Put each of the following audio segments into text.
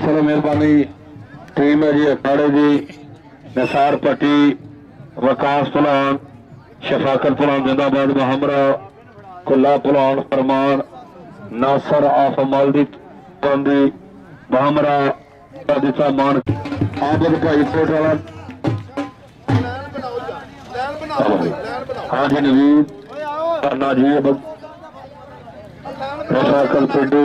चलो मेहरबानी टीम है जी अखाड़े जी निसार पट्टी वकास पुलान शफाकत पुलान जिंदाबाद बहमरा कुल्ला पुलान फरमान नासर ऑफ़ मालदीप बंदी बहमरा दिता मान आबद भाई कोट वाला हाँ जी नवीद करना जी अब शफाकत पिंडू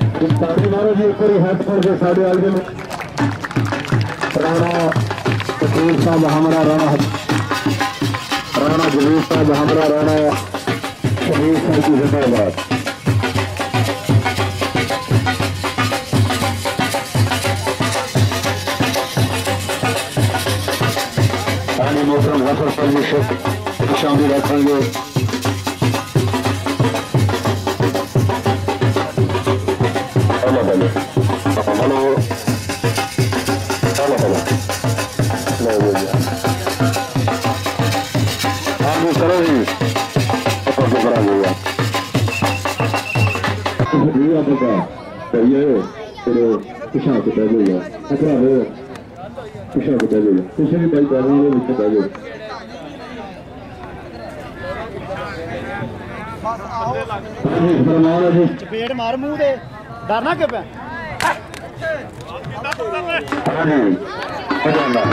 ਸਾਰੇ ਰਾਣਾ ਹਬੀਬ ਔਰ ਜਨਾਬ ਇਕਰਾਮ ਇਸ ਤਾੜੀ ਮਾਰੋ ਜੀ ਇੱਕ ਵਾਰੀ ਹੱਥ ਫੜ ਕੇ ਸਾਡੇ ਆਈਡੀ ਨੂੰ ਰਾਣਾ ਸ਼ਕੂਰ ਸਾਹਿਬ ਹਮਾਰਾ ਰਾਣਾ राणा जमीर साहब हमारा राणा शहीद साहब की जिंदाबाद पानी मोहतरम जफर साहब जी शेख शामिल रखेंगे ਪਿੱਛੇ ਬਚਾ ਜੋ ਪਿੱਛੇ ਵੀ ਬਾਈ ਬਾਜ਼ੀ ਦੇ ਵਿੱਚ ਬਚਾ ਜੋ ਬਸ ਆਓ। ਫਰਮਾਨ ਅਜੀ ਚਪੇੜ ਮਾਰ ਮੂੰਹ ਦੇ ਡਰਨਾ ਕਿਉਂ ਪਿਆ? ਹਾਂਜੀ। ਪਜਾਂਦਾ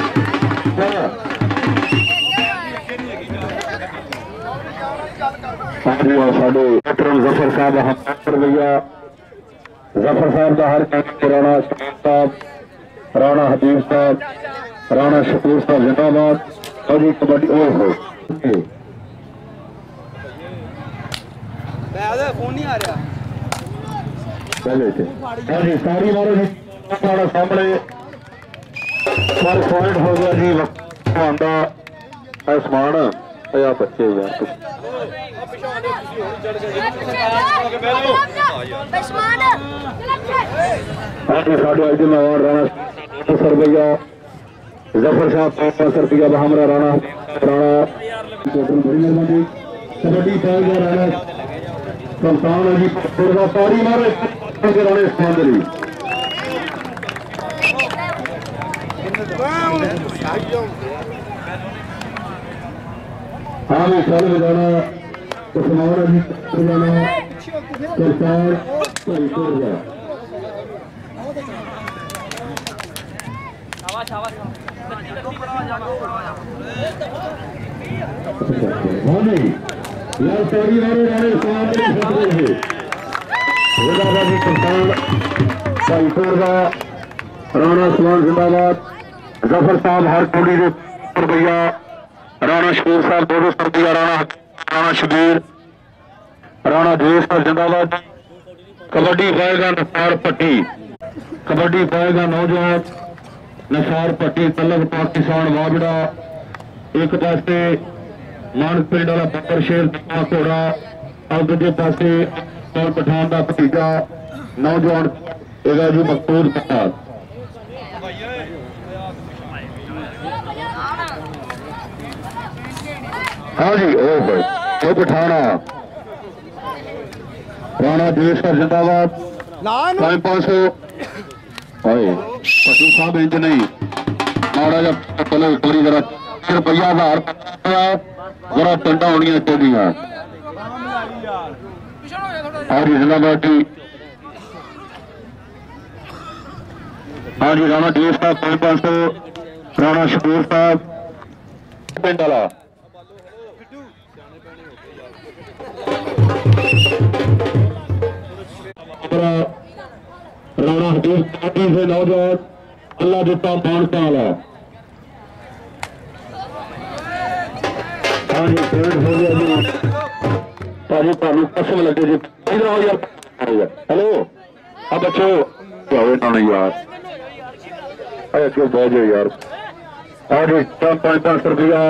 ਸਾਡਾ ਸਾਡੇ ਅਕਰਮ ਜ਼ਫਰ ਸਾਹਿਬ ਹਮਦਰ ਰਵਈਆ ਜ਼ਫਰ ਸਾਹਿਬ ਦਾ ਹਰ ਕੰਮ ਪੁਰਾਣਾ ਸਾਹਿਬ ਰਾਣਾ ਹਬੀਬ ਸਾਹਿਬ ਰਾਣਾ ਸ਼ਕੂਰ ਸਾਹਿਬ ਜਿੰਦਾਬਾਦ। ਅਜੀ ਕਬੱਡੀ ਓਏ ਹੋ। ਮੈਂ ਉਹਦਾ ਫੋਨ ਨਹੀਂ ਆ ਰਿਹਾ। ਪਹਿਲੇ ਤੇ। ਹਾਂਜੀ ਸਾਰੀ ਮਾਰੋ ਜੀ ਤੁਹਾਡਾ ਸਾਹਮਣੇ। ਪਰ ਪੁਆਇੰਟ ਹੋ ਗਿਆ ਜੀ ਆਂਦਾ ਅਸਮਾਨ ਆ ਬੱਚੇ ਯਾਰ ਬਸ਼ਮਾਨ ਹਾਂਜੀ ਸਾਡੇ ਅੱਜ ਨਵਾਂ ਰਾਣਾ सौ रुपया ज़फ़र शाह पाँच पाँच सौ रुपया बहामरा राणा राणा। कबड्डी टैग राणा। कमतान जी तारी मारे राणे स्थान के लिए हाँ खेल बजाना कुछ मारा जी बजाना सरकार राणा सुल्तान जिंदाबाद ज़फ़र साहब हर कोड़ी दे राणा शबीर साहब दो दो सौ राणा राणा शबीर राणा जोश साहब जिंदाबाद कबड्डी पाएगा नसार पट्टी कबड्डी पाएगा नौजवान ਨਸਾਰ ਪੱਟੀ ਪੱਲਗ ਪਾਕਿਸਤਾਨ ਵਾਬੜਾ ਇੱਕ ਪਾਸੇ ਮਾਨਕ ਵਾਲਾ ਬੱਬਰ ਸ਼ੇਰ ਦਾ ਘੋੜਾ ਔਰ ਦੂਜੇ ਪਾਸੇ ਕੌਰ ਪਠਾਨ ਦਾ ਭਤੀਜਾ ਨੌਜਵਾਨ ਇਹਦਾ ਜੀ ਮਕਤੂਰ ਪਠਾਨ ਹਾਂਜੀ ਉਹ ਬਈ ਉਹ ਪਠਾਣਾ। ਰਾਣਾ ਦੇਸ਼ ਜਿੰਦਾਬਾਦ ਨਾ ਨਾ ਹਾਏ ਪਸ਼ੂ ਸਾਹਿਬ ਇੰਜ ਨਹੀਂ। ਮਾੜਾ ਜਿਹਾ ਪਹਿਲਾਂ ਪੂਰੀ ਜਰਾ। ਰੁਪਈਆ ਆਧਾਰ ਜਰਾ ਟੰਡਾ ਹੋਣੀਆਂ ਚਾਹੀਦੀਆਂ ਹਾਂਜੀ ਜਨਾਬਾਦ ਜੀ ਹਾਂਜੀ, ਰਾਣਾ ਡੀਐਸ ਸਾਹਿਬ 5500 ਰਾਣਾ ਸ਼ਕੂਰ ਸਾਹਿਬ। ਪਿੰਡ ਵਾਲਾ। Thank you. Rana Habib party से नौजवान, अल्लाह दिता पान पाल है कसम लगे जी। इधर आओ यार। हेलो। अब बच्चों यार? अरे क्यों बहुत जाओ यार। हाँ रुपया।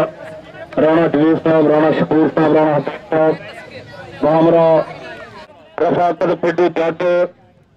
राणा जवेद साहब, राणा शकूर साहब, राणा हबीब साहब हमारा रफाकत पिंडू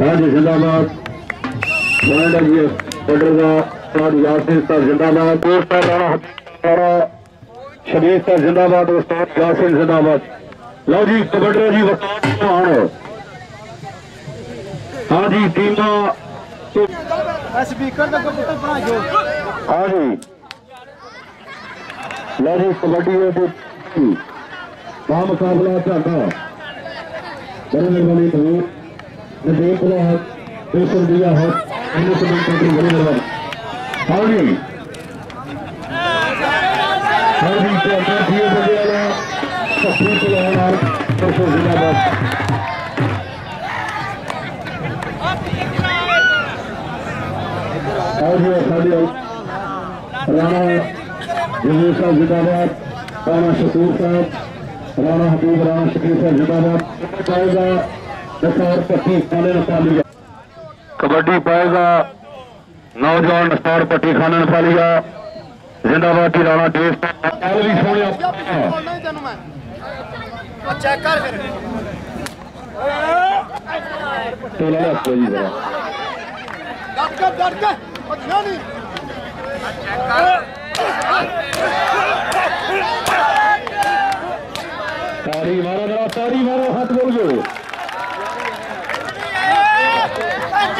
आज जिंदाबाद। ऑर्डर का और यासिन साहब जिंदाबाद। शबीर साहब जिंदाबाद उस्ताद यासिन जिंदाबाद। लो जी कबड्डर जी वस्ताद को आणो हाँ। जी, टीमा स्पीकर का कंप्यूटर बना जो हाँ जी लो जी कबड्डी का मुकाबला ढाका बड़े मेहरबानी देवकुला हक दिया अन्य कंट्री बड़ी नज़र हाउडी हाउडी अंदर बजे और राणा विजय साहब, जिंदाबाद। राणा शकूर साहब, राणा हबीब, राणा शकीर साहब, जिंदाबाद। कबड्डी पाएगा नौजवान स्टार पट्टी खानन पालिया जिंदाबाद की राणा देश तो तारी मारो तारी मारो हाथ बोल गए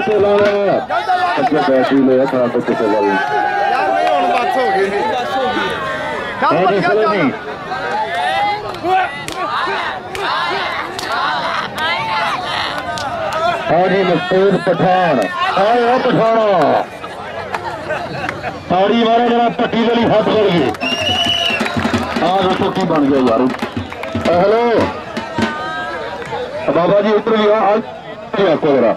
ਤੇ ਲੈ ਲੈ ਜੀ ਜਰਾ ਡਟ ਕੇ ਡਟ ਕੇ ਉਹ ਜਿਆ ਨਹੀਂ ਤਾਰੀ ਮਾਰੋ ਜਰਾ ਤਾਰੀ ਮਾਰੋ ਹੱਥ ਬੋਲ ਜੋ ਹਾਂਜੀ ਆਓ ਪਠਾਣਾ ਤਾਰੀ ਮਾਰੋ ਜਰਾ ਪੱਟੀ ਦੇ ਵੀ ਹੱਥ ਬੋਲ ਜੋ ਹਾਂਜੀ ਚੱਲ ਪੱਟੀਆ ਪਰ ਚੱਲ ਵਿੱਕੀ ਫੇਰ ਵਰਾ ਹੱਥ ਲਾਣਾ ਹੱਥ ਲਾਣਾ ਅੱਗੇ ਬੈਠੀ ਲੈ ਤਾਂ ਤੋਂ ਕਿਸੇ ਗੱਲ ਨਹੀਂ ਯਾਰ ਨਹੀਂ ਹੁਣ ਬਸ ਹੋ ਗਈ ਜੀ ਚੱਲ ਹਾਂਜੀ ਬੱਚਾ ਚਲੋ ਚੱਲ ਜੀ ਹਾਂਜੀ ਮਕਸੂਦ ਪਠਾਨ ਆਏ ਪਠਾਣਾ ਤਾੜੀ ਮਾਰੋ ਜਰਾ ਪੱਟੀ ਦੇ ਲਈ ਹੱਥ ਕਰ ਗਏ ਆ ਦੇਖੋ ਕੀ ਬਣ ਗਿਆ ਯਾਰ ਹੈਲੋ ਬਾਬਾ ਜੀ ਇੱਧਰ ਵੀ ਆ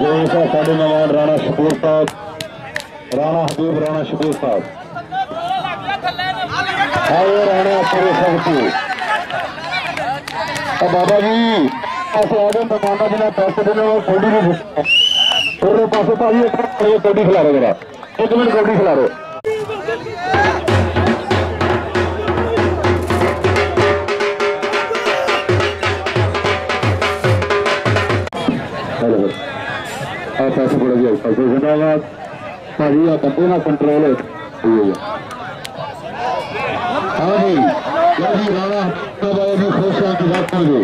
लोगों का साढ़े राणा शकूर साहब. राणा हबीब, राणा शकूर साहब. हाय राणा शकूर साहब बाबा जी पास आगे तो मेहमाना बिना पैसे देने और कौड़ी भी थोड़े पास भाई एक कौड़ी खिला रहे मेरा एक मिनट कौड़ी खिला रहे. Hello. a pass for the yes. Pass is not Maria Capuna control it. Hari, Ravi Rana, Tabai भी खुश है कि बात कर दो।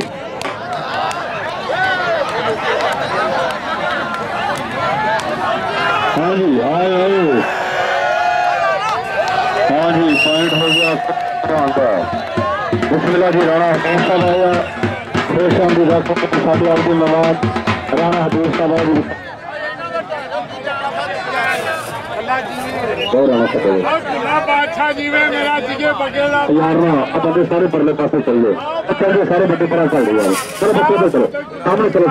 हाँ जी, हाँ जी, पॉइंट हो गया शानदार। बिस्मिल्लाह जी राणा हसन साहब आया। खुश हैं कि बात साथी आपकी नमाज़ राणा हदीस साहब यार ना आप अगर सारे परले पास चल लो चल तो सारे बच्चे पर चल रहे यार चलो बच्चे पे चलो। सामने चलो।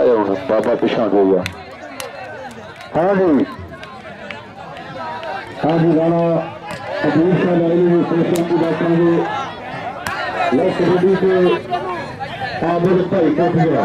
अरे हूँ बाबा पिछा हो गया। हाँ जी। हाँ जी गाना अजीब शाह रेलवे स्टेशन की बात करेंगे लेफ़्ट रेडी से आबिद भाई कोठिया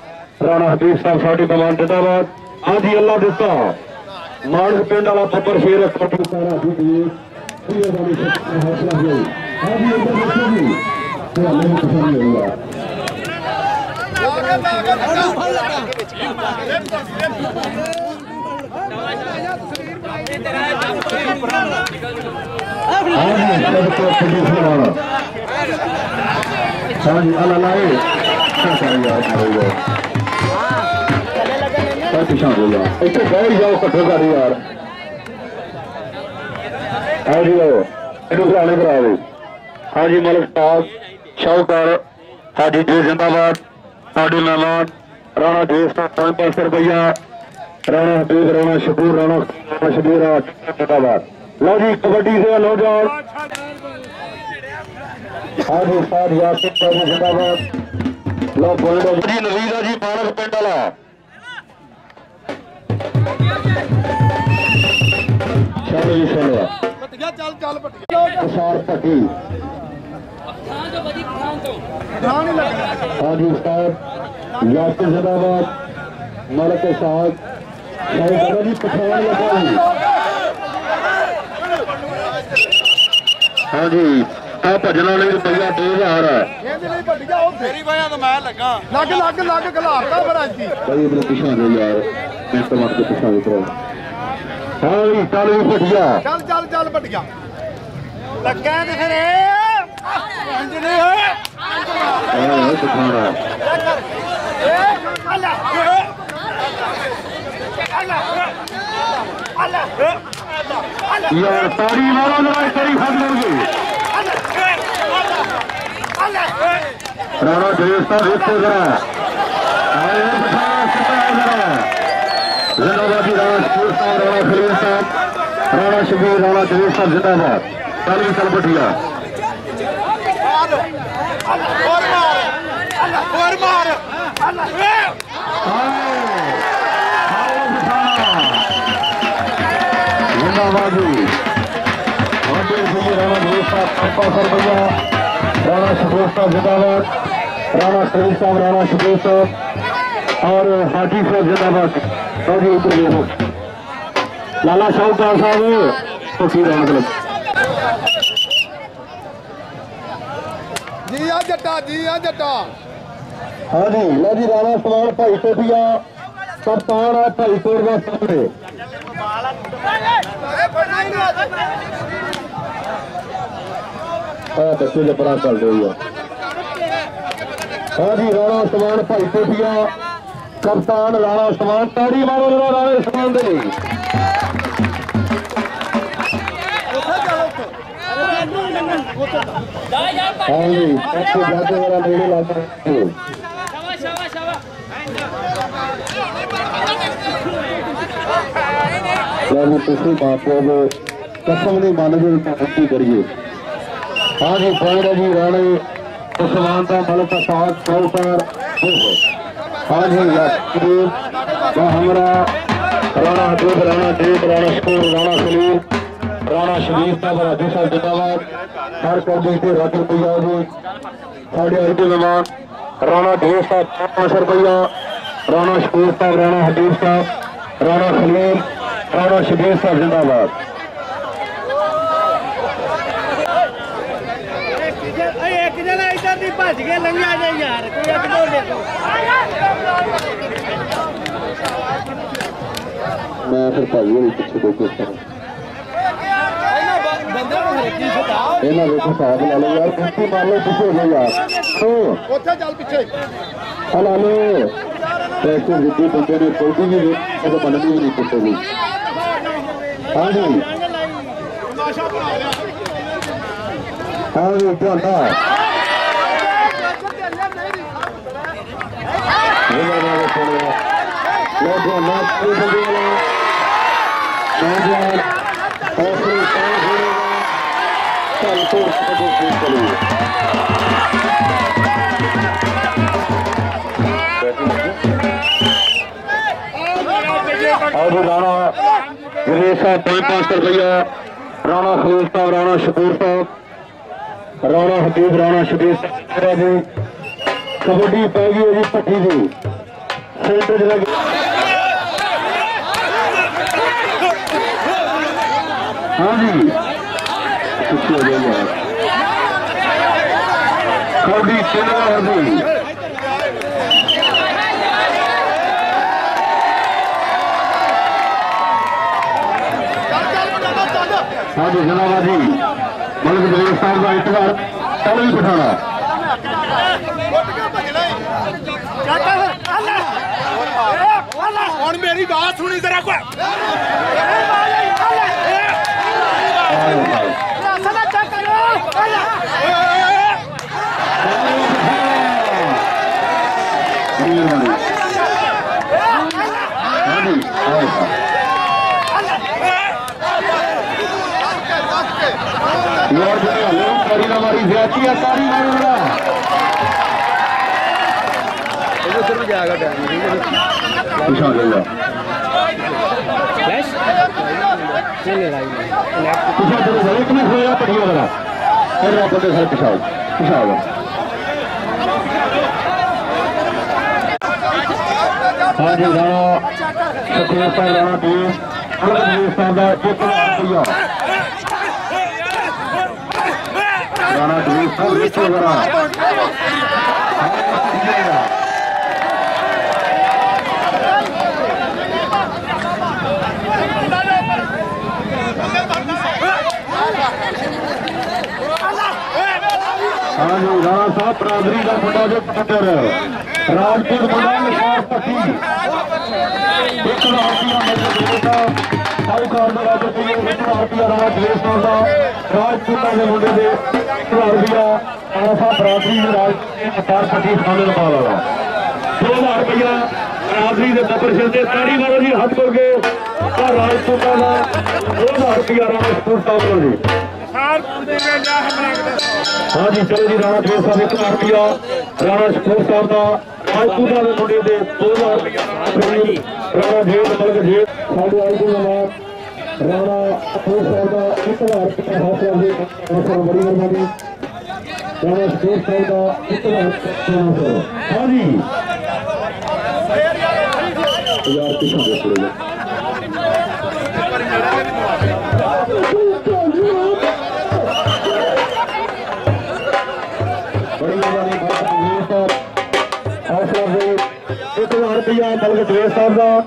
ਰਾਣਾ ਹਬੀਬ ਸਾਹਿਬ ਸਾਡੀ ਕਮਾਨ ਜਿੰਦਾਬਾਦ ਹਾਂਜੀ ਅੱਲਾ ਦਿੱਤਾ ਮਾਨਕ ਪਿੰਡ ਵਾਲਾ ਪੱਪਰ ਸ਼ੇਰ ਕੋਟੀ ਸਾਰਾ ਜੀ ਜੀ ਇਹ ਵਾਲੀ ਹੌਸਲਾ ਹੋਈ ਹਾਂਜੀ ਇਹ ਦੇਖੋ ਜੀ ਤੇ ਅੱਲਾ ਨੂੰ ਪਸੰਦ ਹੋਊਗਾ ਹਾਂਜੀ ਸਭ ਤੋਂ ਪੁਲਿਸ ਵਾਲਾ ਹਾਂਜੀ ਅੱਲਾ ਲਾਏ ਸਾਡਾ ਯਾਰ ਕਰੇਗਾ सारा पिछा हो गया। इतने तो बैठ जाओ कट्ठे कर यार। हाँ जी, आओ। इनू पुराने भराओ हाँ जी, मलिक साहब, शाहूकार हाजी जी जिंदाबाद। साडू नालान, राणा देश का पाँच पाँच सौ रुपया। राणा हबीब राणा शबूर, राणा राणा शबीर जिंदाबाद। लो जी, कबड्डी से लो जाओ हाँ जी, साहब यासिर जिंदाबाद। लो बोलो जी नवीदा जी पालक पिंड वाला। ਚੱਲ ਭੱਟੀਆ ਅਸਾਰ ਪੱਟੀ ਧਿਆਨ ਨਹੀਂ ਲੱਗਣਾ ਹਾਜੀ ਉਸਤਾਦ ਯਾਸਿਰ ਜਿੰਦਾਬਾਦ ਮਲਕ ਸਾਹਿਬ ਸ਼ਾਇਦ ਜੀ ਪਛਾਣ ਲੱਗਾ ਜੀ ਹਾਂਜੀ ਆ ਭਜਨ ਵਾਲੇ ਰੁਪਈਆ 2000 ਹੈ ਇਹਦੇ ਲਈ ਭੱਟੀਆ ਉਹ ਤੇਰੀ ਵਜ੍ਹਾ ਤੋਂ ਮੈਂ ਲੱਗਾ ਲੱਗ ਲੱਗ ਲੱਗ ਗਲਾਤਾ ਫਿਰ ਅੱਜ ਦੀ ਬਈ ਇਹਨੂੰ ਪਿਛਾ ਦੇ ਯਾਰ नेतम आपके पीछा देख रहे हाँ भाई चालू भी फट गया। चल चल चल फट गया। लगा दिख रहे यार तारी मारो जरा तारी फट लोगे राणा देवता देखते जरा जिंदाबादी राजपूत साहब राणा खलील साहब, राणा शबीर, राणा जवेद साहब, जिंदाबाद। तालीम साल भटिया राणा जवेद साहब पंपा सर राणा शबूर साहब, जिंदाबाद। राणा खलील साहब, राणा शबूर साहब। और हाजी साहब, जिंदाबाद। ਲਓ ਜੀ ਇੱਧਰ ਵੇਖੋ ਲਾਲਾ ਸ਼ਾਹੂਕਾਰ ਸਾਹਿਬ ਤੁਸੀਂ ਰੌਣਕ ਲਓ ਜੀ ਆ ਜੱਟਾ ਜੀ ਆ ਜੱਟਾ। ਹਾਂ ਜੀ ਲਓ ਜੀ ਰਾਣਾ ਸਵਾਲ ਭਾਈ ਟੋਪੀਆ ਸਰਪਾਨ ਆ ਭਾਈ ਕੋੜ ਦਾ ਸਾਹਮਣੇ। ਆ ਦੱਸੋ ਜੇ ਪਰਾਂ ਚੱਲ ਰਹੀ ਆ। ਹਾਂ ਜੀ ਰਾਣਾ ਸਵਾਲ ਭਾਈ ਟੋਪੀਆ ਕਪਤਾਨ ਰਾਣਾ ਸਮਾਨ ਤਾੜੀ ਮਾਰੋ ਜਰਾ ਰਾਣਾ ਸਮਾਨ ਦੇ ਲਈ। ਹਾਂਜੀ ਅੱਛੇ ਜਾਦੇ ਵਾਲਾ ਨੇੜੇ ਲਾ ਸਕਦੇ ਸ਼ਾਬਾਸ਼ ਸ਼ਾਬਾਸ਼ ਸ਼ਾਬਾਸ਼ ਲੈ ਵੀ ਤੁਸੀਂ ਬਾਪੂ ਦੇ ਕਸਮ ਦੇ ਮਨ ਦੇ ਵਿੱਚ ਕਰੀਏ। ਹਾਂਜੀ ਫੌਜ ਜੀ, ਰਾਣੇ ਉਸਮਾਨ ਦਾ ਮਲਕ, ਸਾਥ ਸੌ ਪਰ ਹੋ आज तो राणा दूध राणा देव राणा स्कूल राणा सलीम राणा शरीफ साहब राजू साहब जिंदाबाद। हर कर देते राजू भैया जी। साढ़े अर्जी राणा देव साहब पाँच रुपया राणा शकूर साहब, राणा हबीब साहब, राणा सलीम राणा शबीर साहब, जिंदाबाद। ਜਿੰਦਾਬਾਦ ਇੱਕ ਜਣਾ ਇੱਧਰ ਦੀ ਭੱਜ ਕੇ ਲੰਘਿਆ ਜੇ ਯਾਰ ਕੋਈ ਇੱਕ ਦੋ ਦੇਖੋ ਮੈਂ ਫਿਰ ਭਾਈ ਹੋਰੀ ਪਿੱਛੇ ਦੇ ਕੇ ਕਰਾਂ ਬੰਦੇ ਨੂੰ ਹਰਕੀ ਛਡਾ ਇਹਨਾਂ ਦੇ ਹਿਸਾਬ ਲਾ ਲਓ ਯਾਰ ਕੁੱਤੀ ਮਾਰ ਲਓ ਪਿੱਛੇ ਹੋ ਜਾਓ ਯਾਰ ਤੂੰ ਉੱਥੇ ਚੱਲ ਪਿੱਛੇ ਹਲਾ ਲਓ ਪੈਸੇ ਜਿੱਦੀ ਬੰਦੇ ਨੇ ਕੋਈ ਵੀ ਉਹ ਮੰਨਣੀ ਵੀ ਨਹੀਂ ਕਿਸੇ ਦੀ ਹਾਂਜੀ ਤਮਾਸ਼ਾ ਬਣਾ ਲਿਆ ਹਾਂ ਵੀ ਤੁਹਾਡਾ राणा गिरीश साहब पाँच पाँच रुपया राणा खलील साहब राणा शकूर साहब राणा हबीब राणा शबीर साहब कबड्डी पै गई है जी भट्टी की हाँ जी खोडी चेला हरदी जी जनाबा जी साहब का इंतज़ार। कल भी पठाना। ਹੁਣ ਮੇਰੀ ਬਾਤ ਸੁਣੀ ਜ਼ਰਾ ਕੋ ਸਦਾ ਚੱਕ ਕਰੋ हाँ जी यार जो लोग करी ना मारी ज्यादा है तारी मारूंगा उधर भी जाएगा टाइम जा ले रहा है पिछा चलो जा एक मिनट होएगा पढ़िए जरा। फिर आप बंदे सारे पिछाओ पिछाओ ਹਾਂਜੀ ਰਾਣਾ ਸਾਹਿਬ ਬਰਾਦਰੀ ਦਾ ਮੁੰਡਾ ਜੋ ਪੁੱਤਰ ਰਾਜਪੂਤ ਮੁੰਡਾ ਨਿਸ਼ਾਨ ਪੱਟੀ। ਇੱਕ ਰਾਜਪੂਤ ਮੇਰੇ ਬੇਟਾ ਸਾਊਕਾਰ ਦਾ ਰਾਜਪੂਤ, ਇੱਕ ਰਾਜਪੂਤ ਰਾਜ ਦੇਸ਼ ਦਾ ਰਾਜਪੂਤਾਂ ਦੇ ਮੁੰਡੇ ਦੇ ਰਾਜਪੂਤਾਂ ਰਾਣਾ ਸਾਹਿਬ ਬਰਾਦਰੀ ਦੇ ਰਾਜ ਅਪਾਰ ਪੱਟੀ ਖਾਨ ਦਾ ਪਾਲ ਵਾਲਾ 2000 ਰੁਪਇਆ ਬਰਾਦਰੀ ਦੇ ਨੰਬਰ ਸਿਰ ਦੇ ਸਾਰੀ ਵਾਲੋ ਜੀ ਹੱਥ ਕਰਕੇ ਰਾਜਪੂਤਾਂ ਦਾ 2000 ਰੁਪਇਆ ਰਾਣਾ ਸਪੋਰਟ ਸਾਹਿਬ ਕੋਲ ਜੀ। हाँ जी चलो जी राणा जवेद साहब एक लाख रुपया राणा शकूर साहब का राजपूता के मुंडे के दो लाख राणा जवेद मलक जवेद साढ़े आई दिन बाद राणा शकूर साहब का एक लाख रुपया हासिल हो गया बड़ी मेहरबानी राणा शकूर साहब का एक लाख रुपया हाँ जी यार पीछा देख लो 1000 ਰੁਪਇਆ ਮਲਕ ਦੇਵ ਸਾਹਿਬ ਦਾ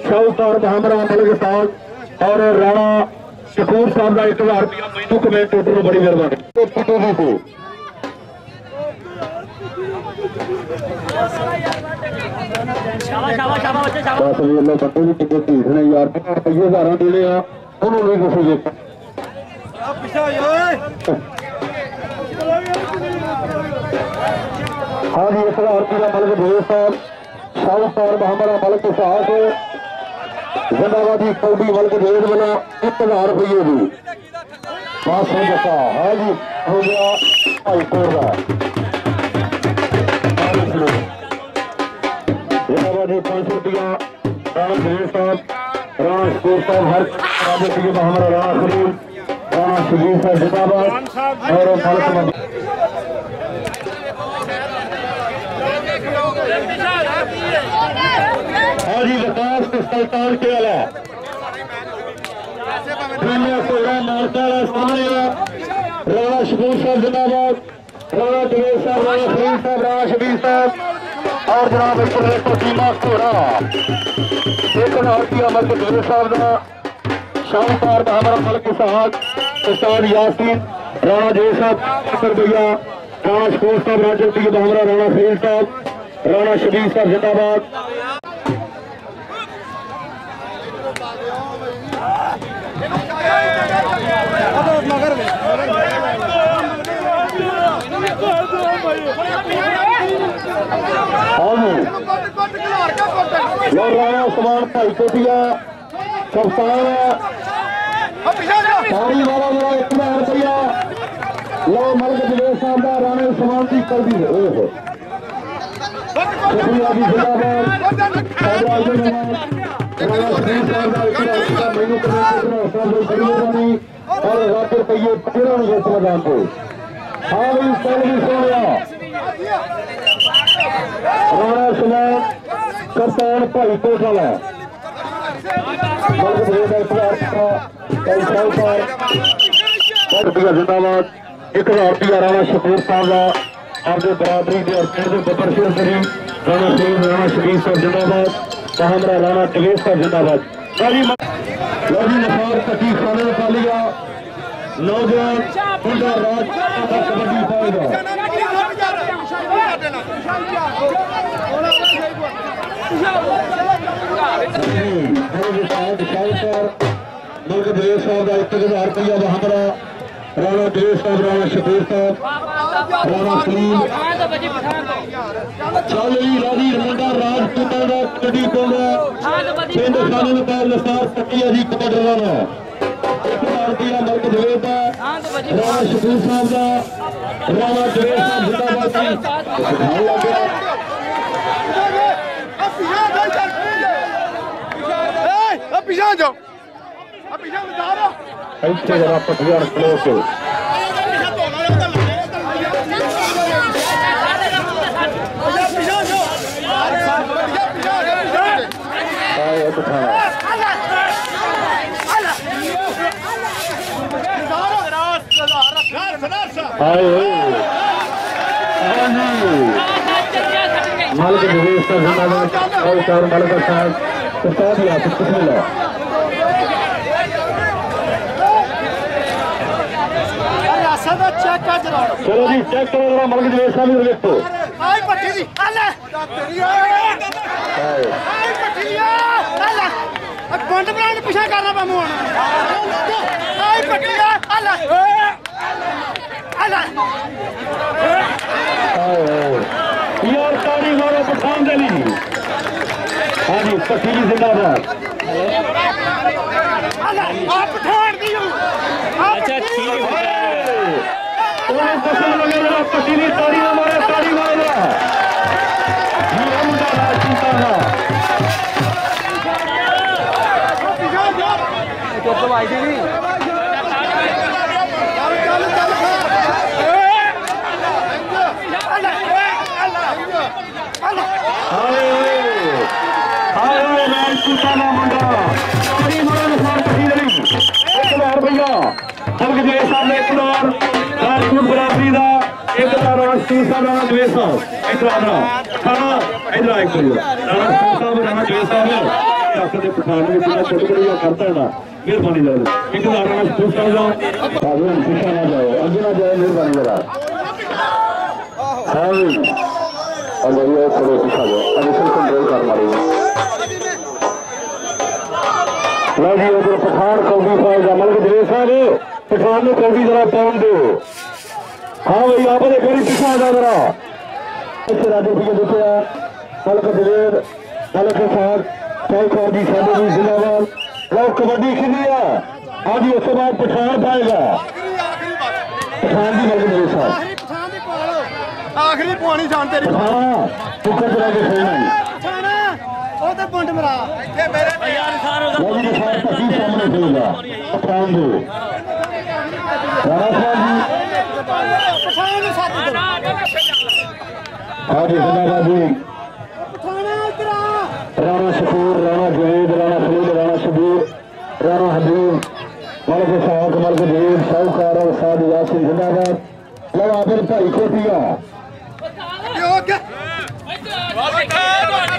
ਸ਼ਾਹੂਕਾਰ ਬਹਾਮਰਾ ਮਲਕ ਸਾਹਿਬ ਔਰ ਰਾਣਾ ਸ਼ਕੂਰ ਸਾਹਿਬ ਦਾ 1000 ਰੁਪਇਆ ਮੈਨੂੰ ਕਮੈਂਟ ਟੋਟਲ ਨੂੰ ਬੜੀ ਮਿਹਰਬਾਨੀ ਪਟੋ ਦੇ ਕੋ ਬਸ ਵੀ ਅੱਲਾ ਬੱਟੇ ਵੀ ਕਿਤੇ ਢੀਠ ਨੇ ਯਾਰ ਰੁਪਏ ਹਜ਼ਾਰਾਂ ਦੇਣੇ ਆ ਉਹਨੂੰ ਨਹੀਂ ਕੁਛ ਦੇ हाँ जी एक हजार रुपया मलक देव साहब शाहूकार बहामरा मलक साहब जिंदाबादी कौडी मलक देव वाला एक हज़ार रुपये दी पाँच सौ दसा हाँ जी, हो गया भाई कोर का। जिंदाबादी पाँच सौ रुपया। राणा देव साहब, राणा शकूर साहब, हर राजा पी राणा खलील राणा शबीर साहब, जिंदाबाद। और मलक हाँ जी विकास सुल्तान के सामने राणा साहब यासीन, राणा जवेद साहब राणा साहब राजा रुपया बहामरा राणा फरीद साहब। राणा शबीर साहब जिंदाबाद। राणा उस्मान भाई कोटिया, कप्तान। पानी वाला मेरा एक हज़ार रुपया लो मलक जवेद साहब का राणा समान की कर दी और रख रुपये फिर को हाँ भी सर कप्तान भाई कोटला जिंदाबाद एक हज़ार रुपया राणा शकूर साहब का आपके बरादरी के और कैदे बबर शेर करें राणा शेर राणा शरीफ साहब जिंदाबाद। कामरा राणा कलेश साहब जिंदाबाद। नौजवान कबड्डी पाएगा राणा कलेश साहब, राणा शबीर साहब। ਔਰ ਆਪਣੀ ਚੱਲ ਰਹੀ ਰਾਜੀ ਰਮੰਦਾ ਰਾਜਪੂਤਾਂ ਦਾ ਕਦੀ ਕੋਲ ਪਿੰਡ ਖਾਨੇ ਨੂੰ ਪੈਰ ਲਸਾਰ ਪੱਟੀਆ ਜੀ ਕਟੜਵਾ ਦਾ ਭਾਰਤੀ ਦਾ ਮਲਕ ਜਵੇਦ ਦਾ ਰਾਣਾ ਸ਼ਕੂਰ ਸਾਹਿਬ ਦਾ ਰਾਣਾ ਜਵੇਦ ਸਾਹਿਬ ਜਿੰਦਾਬਾਦ ਜੀ ਹਾਲ ਲੱਗੇ ਆ ਪਿਛਾ ਜਾਓ। ਆ ਪਿਛਾ ਜਾ ਰਹਾ ਇੱਥੇ ਜਰਾ ਪੱਟੀਆ ਰੱਖ ਲੋ ਕੇ। उठाना मालिक विवेश और चार मालिक साहब प्रसाद यासिक कुछ मिला चलो जी चेक करो जरा मलक जवेद साहब इधर देखो। हाय पट्टी दी अल्लाह तेरी हाय हाय पट्टी ਗੁੰਡ ਬਰਾਂਡ ਪਿਛਾ ਕਰਨਾ ਪਾ ਮੂੰਹ ਆਈ ਪੱਟੀ ਆ ਆ ਲੈ। ਆ ਲੈ। ਆਏ ਯਾਰ ਤਾੜੀ ਮਾਰੋ ਪਠਾਨ ਦੇ ਲਈ। ਹਾਂਜੀ ਪੱਟੀ ਜੀ ਜ਼ਿੰਦਾਬਾਦ ਆ ਪਠਾਨ ਦੀ ਅੱਛਾ ਠੀਕ ਉਹਨੇ ਦੱਸਣ ਲੱਗੇ ਸਾਹਿਬ ਦਾ ਜਵੇਦ ਸਾਹਿਬ ਇੱਕ ਦਾ ਖਾਣਾ ਇਧਰ ਆਇਕ ਕਰਿਓ ਰਾਜਪੂਤ ਸਾਹਿਬ ਰਾਣਾ ਜਵੇਦ ਸਾਹਿਬ रियासत के प्रधान ने इतना शुक्रिया करता है ना मेहरबानी जरा एक बार मैं पूछता जाओ भाई पीछे ना जाओ आगे ना जाओ मेहरबानी जरा हाँ अगर ये थोड़े पीछे जाओ अभी सब कंट्रोल कर पा रही लो जी अगर पठान कौमी फौज का मलक दरे साहब पठान ने कौमी जरा पहुँच दो हाँ भाई आप फिर पीछे आ जाओ जरा राजे जी के देखिए मलक दलेर मलक साहब कबड्डी सैलरी जिला वो कबड्डी खेली है आज उस बाद पठान पाएगा। पठान की गल मेरे साथ आखिरी पानी जान तेरी हाँ टुक्कर चला के खेलना है। ओ तो बंड मरा। यार सार उधर मेरी सार पति सामने खेलेगा पठान दो पठान साथ आज जनाब जी पठान इधर राणा राना हबीब मलक साहब मलक हबीब साहूकार और साहब यासिन जिंदाबाद। लगातार भाई कोटिया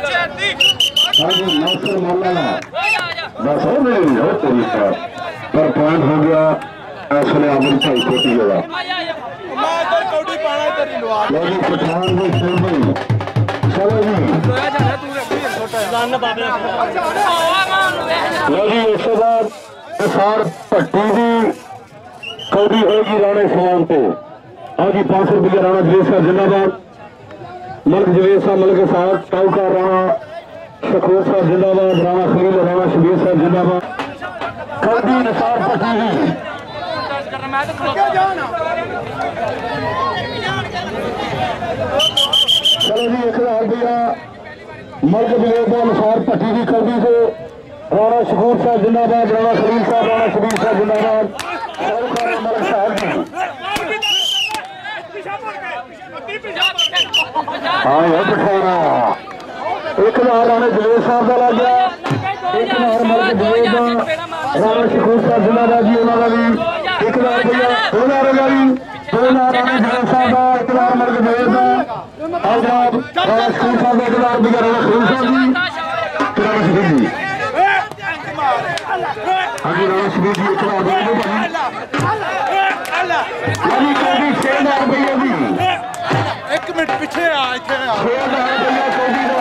हाँ जी मास्टर मौलाना। बस हो गई हो तेरी साहब पर पॉइंट हो गया असले आमिर भाई कोटिया का लोग पठान के खेल चलो जी। लो जी इस बाद सार भट्टी की कौड़ी होगी राणा इस्लाम तो हाँ जी पाँच सौ रुपया राणा जवेद साहब जिंदाबाद मलक जवेद साहब मलक साहब टाउकार राणा शखोर साहब जिंदाबाद राणा खलील राणा शबीर साहब जिंदाबाद कौड़ी निसार भट्टी चलो जी, एक हज़ार रुपया। मर्द विवेक अनुसार भट्टी की करदी से राणा शकूर साहब जिंदाबाद राणा खलील साहब राणा शबीर साहब जिंदाबाद शाहरुख खान मलिक साहब जी हाँ ये बिठाना एक हज़ार राणे जवेद साहब का लग गया एक हज़ार मर्द विवेक का राणा शकूर साहब जिंदाबाद जी उन्होंने भी एक हज़ार रुपया दो हज़ार हो गया साहब का इतलार मर्ग भेज और जनाब स्कूल साहब का इतलार बिगड़ रहे खून साहब जी जी हाँ जी राणा शरीफ जी इतलार भेज दो भाई कोटी छह हज़ार रुपये जी एक मिनट पीछे आ छह हज़ार रुपये कोटी का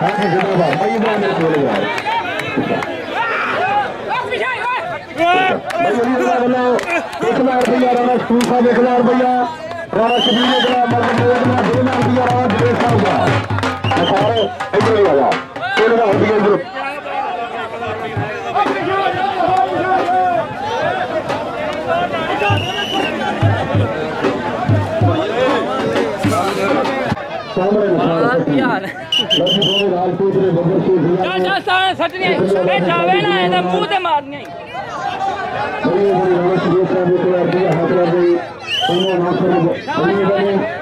हाँ जी जनाब भाई बोलिए ਮਜ਼ਦੂਰੀ ਦਾ ਵੱਲੋਂ 1000 ਰੁਪਇਆ ਰਾਣਾ ਸਕੂਲ ਸਾਹਿਬ 1000 ਰੁਪਇਆ ਰਾਣਾ ਸ਼ਬੀਰ ਦੇ ਨਾਲ ਮਜ਼ਦੂਰ ਦਾ 2000 ਰੁਪਇਆ ਰਾਣਾ ਦੇ ਸਾਹਿਬ ਦਾ ਸਾਰੇ ਇੱਧਰ ਹੀ ਆ ਜਾ ਇਹ ਜਿਹੜਾ ਹੁੰਦੀ ਹੈ ਇੱਧਰ ਸਾਹਮਣੇ ਨਿਸ਼ਾਨ ਯਾਰ ਲੱਗੀ ਹੋਵੇ ਰਾਜਪੂਤ ਦੇ ਬੰਦਰ ਸੂਫੀਆ ਜਾ ਜਾ ਸਾਰੇ ਸੱਜਣੇ ਇਹ ਜਾਵੇ ਨਾ ਇਹਦੇ ਮੂੰਹ ਤੇ ਮਾਰਨੀ बड़ी बड़ी वालों से देखना भी तैयार किया हाथ लग गई दोनों हाथ में बड़ी बड़ी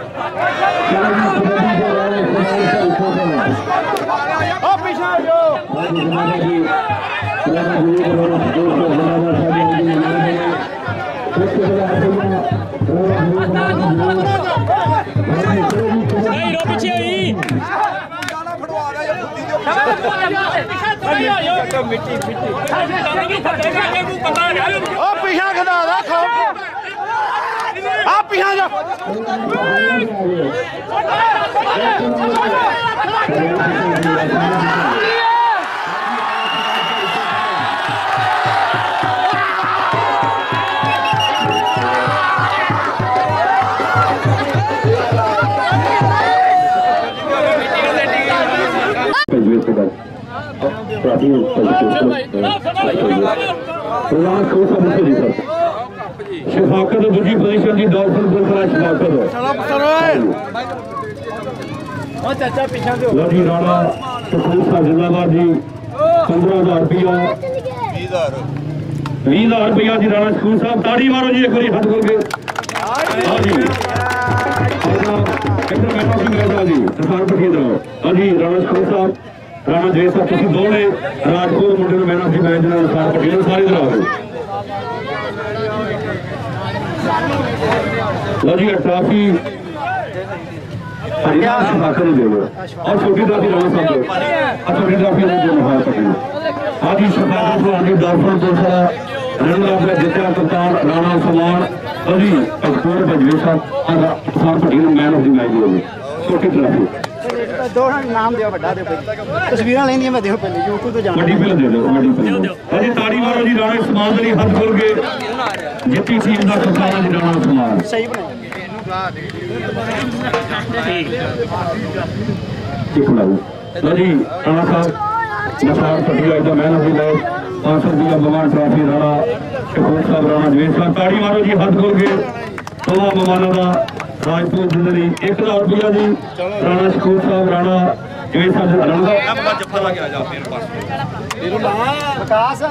Thank you. ਮਿੱਟੀ ਮਿੱਟੀ ਉਹ ਪਿਛਾ ਖਦਾ ਦਾ ਖਾਓ ਆ ਪਿਛਾ ਜਾ ਆ ਪਿਛਾ ਜਾ हाँ। शफाकत और पोजीशन की दौड़ पर शफाकत। लो राणा कपूर का जी पंद्रह हज़ार रुपया। भी हज़ार रुपया जी राणा स्कूल साहब ताड़ी मारो जी एक बार हाथ खोल हाँ हाँ जी राणा स्कूल साहब। ਰਾਣਾ ਜੇ ਸਾਹਿਬ ਤੁਸੀਂ ਦੋਵੇਂ ਰਾਜਕੋਟ ਮੁੰਡੇ ਨੂੰ ਮੈਨ ਆਫ ਦੀ ਮੈਚ ਨਾਲ ਨਸਾਰ ਪਟੇਲ ਸਾਰੇ ਦਰਾਵੇ ਲਓ ਜੀ ਟਰਾਫੀ ਹਰਿਆਣਾ ਸਭਾ ਨੂੰ ਦੇਵੋ ਔਰ ਛੋਟੀ ਟਰਾਫੀ ਰਾਣਾ ਸਾਹਿਬ ਦੇ ਔਰ ਛੋਟੀ ਟਰਾਫੀ ਨੂੰ ਦੇਵੋ ਹਾਂ ਪਟੇਲ ਆਦੀ ਸ਼ਹਾਦਤ ਨੂੰ ਆਦੀ ਦਰਪਣ ਦੋਸਰਾ ਰਣਰਾ ਆਪਣਾ ਜਿੱਤਿਆ ਕਪਤਾਨ ਰਾਣਾ ਸਮਾਨ ਅਜੀ ਅਕਬਰ ਭਜਵੇ ਸਾਹਿਬ ਔਰ ਸਾਹਿਬ Patel man of the match ਦੇਵੋ ਛੋਟੀ ਟਰਾਫੀ ਦੋਹਾਂ ਨਾਮ ਦਿਓ ਵੱਡਾ ਦਿਓ ਪਹਿਲੇ ਤਸਵੀਰਾਂ ਲੈਂਦੀਆਂ ਮੈਂ ਦਿਓ ਪਹਿਲੇ YouTube ਤੇ ਜਾਣਾ ਵੱਡੀ ਫਿਲਮ ਦੇ ਦਿਓ ਵੱਡੀ ਫਿਲਮ ਅਜੀ ਤਾੜੀ ਮਾਰੋ ਜੀ ਰਾਣਾ ਸਮਾਨ ਦੇ ਲਈ ਹੱਥ ਖੋਲ ਕੇ ਜਿੱਤੀ ਟੀਮ ਦਾ ਕਪਤਾਨ ਹੈ ਜੀ ਰਾਣਾ ਸਮਾਨ ਸਹੀ ਬਣਾਇਆ ਇੱਕ ਮਿੰਟ ਲਓ ਜੀ ਰਾਣਾ ਸਾਹਿਬ ਨਸਾਰ ਪਟਿਆਲਾ ਦਾ ਮੈਨ ਆਫ ਦੀ ਮੈਚ 500 ਰੁਪਏ ਮਮਾਨ ਟਰਾਫੀ ਰਾਣਾ ਸ਼ਕੂਰ ਸਾਹਿਬ ਰਾਣਾ ਜਵੇਦ ਸਾਹਿਬ ਤਾੜੀ ਮਾਰੋ ਜੀ ਹੱਥ ਖੋਲ ਕੇ ਦੋਵਾਂ ਮਮਾਨਾਂ ਦਾ ਰਾਜਪੂਤ ਜਿੰਦਰੀ 1 ਲੱਖ ਰੁਪਇਆ ਜੀ ਰਾਣਾ ਸ਼ਕੂਰ ਸਾਹਿਬ ਰਾਣਾ ਜਿਵੇਂ ਸਾਡੇ ਹਲਣ ਦਾ ਜੱਫਾ ਲਾ ਕੇ ਆ ਜਾ ਮੇਰੇ ਪਾਸ ਵਿਕਾਸ